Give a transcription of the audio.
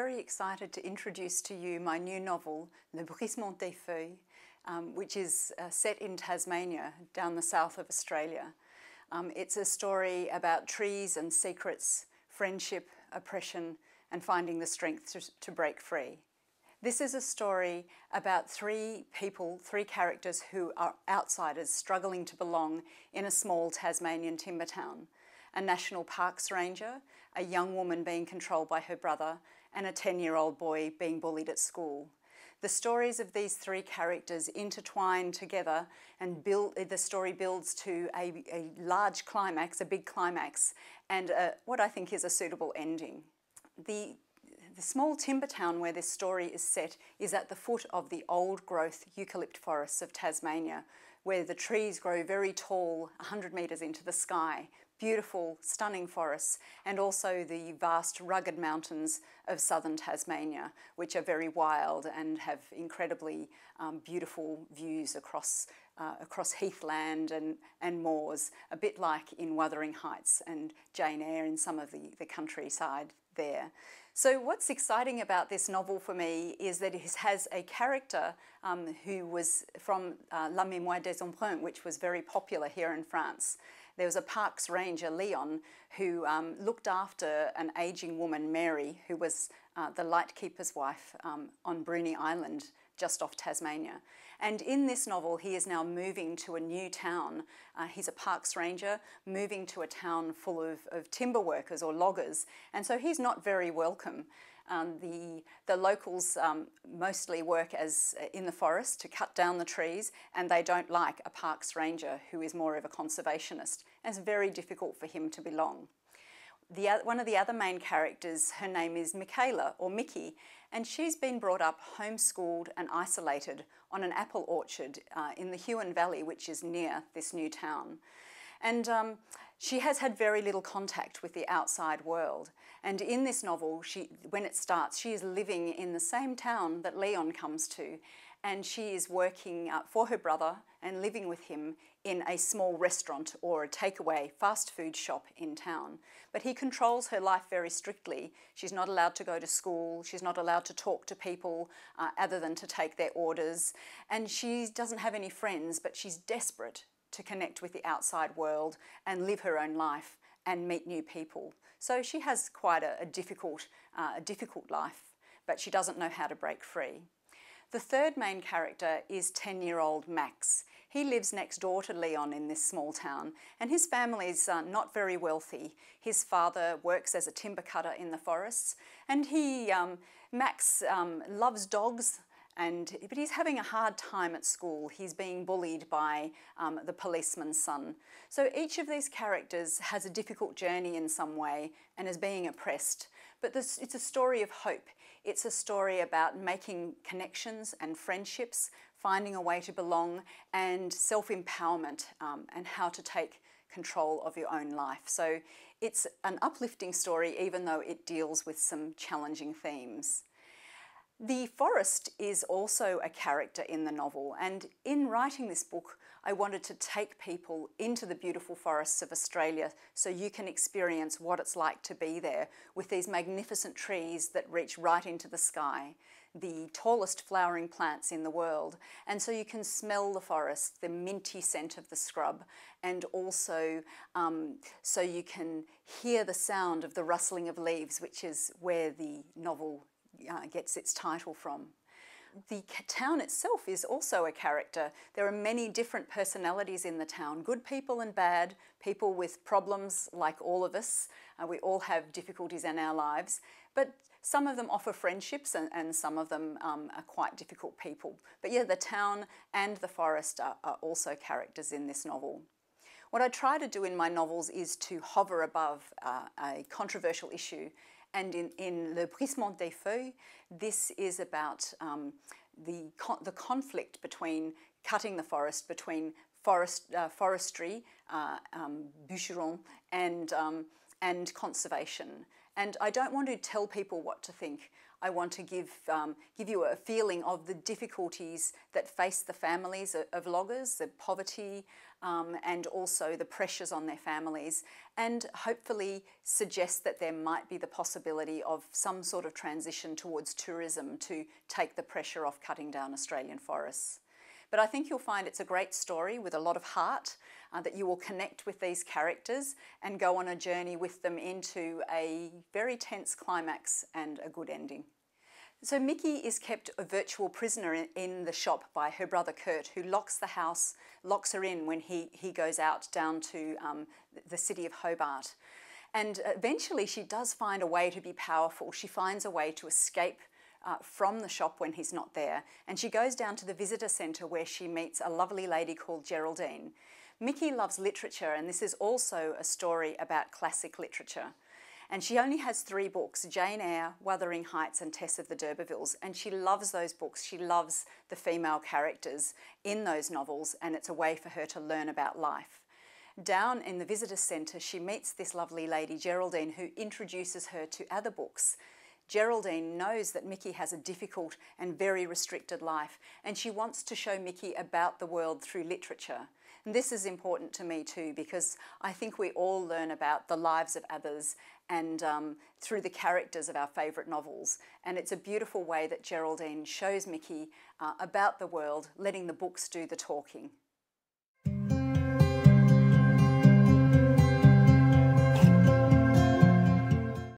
very excited to introduce to you my new novel, Le Bruissement des Feuilles, um, which is uh, set in Tasmania, down the south of Australia. Um, it's a story about trees and secrets, friendship, oppression, and finding the strength to, to break free. This is a story about three people, three characters who are outsiders struggling to belong in a small Tasmanian timber town. A national parks ranger, a young woman being controlled by her brother, and a 10 year old boy being bullied at school. The stories of these three characters intertwine together and build, the story builds to a, a large climax, a big climax, and a, what I think is a suitable ending. The, the small timber town where this story is set is at the foot of the old growth eucalypt forests of Tasmania, where the trees grow very tall, 100 metres into the sky, beautiful, stunning forests, and also the vast, rugged mountains of southern Tasmania, which are very wild and have incredibly um, beautiful views across, uh, across heathland and, and moors, a bit like in Wuthering Heights and Jane Eyre in some of the, the countryside there. So, what's exciting about this novel for me is that it has a character um, who was from uh, La Mémoire des Embruns, which was very popular here in France there was a parks ranger, Leon, who um, looked after an aging woman, Mary, who was uh, the lightkeeper's wife um, on Bruny Island, just off Tasmania. And in this novel, he is now moving to a new town. Uh, he's a parks ranger moving to a town full of, of timber workers or loggers. And so he's not very welcome. Um, the, the locals um, mostly work as uh, in the forest to cut down the trees, and they don't like a parks ranger who is more of a conservationist. And it's very difficult for him to belong. The, one of the other main characters, her name is Michaela or Mickey, and she's been brought up homeschooled and isolated on an apple orchard uh, in the Huon Valley, which is near this new town. And um, she has had very little contact with the outside world. And in this novel, she, when it starts, she is living in the same town that Leon comes to, and she is working uh, for her brother and living with him in a small restaurant or a takeaway fast food shop in town. But he controls her life very strictly. She's not allowed to go to school, she's not allowed to talk to people uh, other than to take their orders, and she doesn't have any friends, but she's desperate to connect with the outside world and live her own life and meet new people. So she has quite a, a difficult, uh, a difficult life, but she doesn't know how to break free. The third main character is 10 year old Max. He lives next door to Leon in this small town, and his family is uh, not very wealthy. His father works as a timber cutter in the forests, and he, um, Max, um, loves dogs and but he's having a hard time at school. He's being bullied by um, the policeman's son. So each of these characters has a difficult journey in some way and is being oppressed. But this, it's a story of hope. It's a story about making connections and friendships, finding a way to belong, and self empowerment um, and how to take control of your own life. So it's an uplifting story, even though it deals with some challenging themes. The forest is also a character in the novel, and in writing this book, I wanted to take people into the beautiful forests of Australia so you can experience what it's like to be there with these magnificent trees that reach right into the sky, the tallest flowering plants in the world, and so you can smell the forest, the minty scent of the scrub, and also um, so you can hear the sound of the rustling of leaves, which is where the novel uh, gets its title from. The town itself is also a character. There are many different personalities in the town good people and bad, people with problems like all of us. Uh, we all have difficulties in our lives, but some of them offer friendships and, and some of them um, are quite difficult people. But yeah, the town and the forest are, are also characters in this novel. What I try to do in my novels is to hover above uh, a controversial issue and in, in Le Bruissement des Feuilles, this is about um, the, the conflict between cutting the forest, between forest, uh, forestry, uh, um, bûcheron, and, um, and conservation. And I don't want to tell people what to think. I want to give, um, give you a feeling of the difficulties that face the families of, of loggers, the poverty, um, and also the pressures on their families, and hopefully suggest that there might be the possibility of some sort of transition towards tourism to take the pressure off cutting down Australian forests. But I think you'll find it's a great story with a lot of heart, uh, that you will connect with these characters and go on a journey with them into a very tense climax and a good ending. So Mickey is kept a virtual prisoner in, in, the shop by her brother Kurt, who locks the house, locks her in when he, he goes out down to um, the city of Hobart. And eventually she does find a way to be powerful. She finds a way to escape uh, from the shop when he's not there. And she goes down to the visitor centre where she meets a lovely lady called Geraldine. Mickey loves literature, and this is also a story about classic literature. And she only has three books Jane Eyre, Wuthering Heights, and Tess of the D'Urbervilles. And she loves those books. She loves the female characters in those novels, and it's a way for her to learn about life. Down in the visitor centre, she meets this lovely lady, Geraldine, who introduces her to other books. Geraldine knows that Mickey has a difficult and very restricted life, and she wants to show Mickey about the world through literature. And this is important to me too because I think we all learn about the lives of others and um, through the characters of our favourite novels. And it's a beautiful way that Geraldine shows Mickey uh, about the world, letting the books do the talking.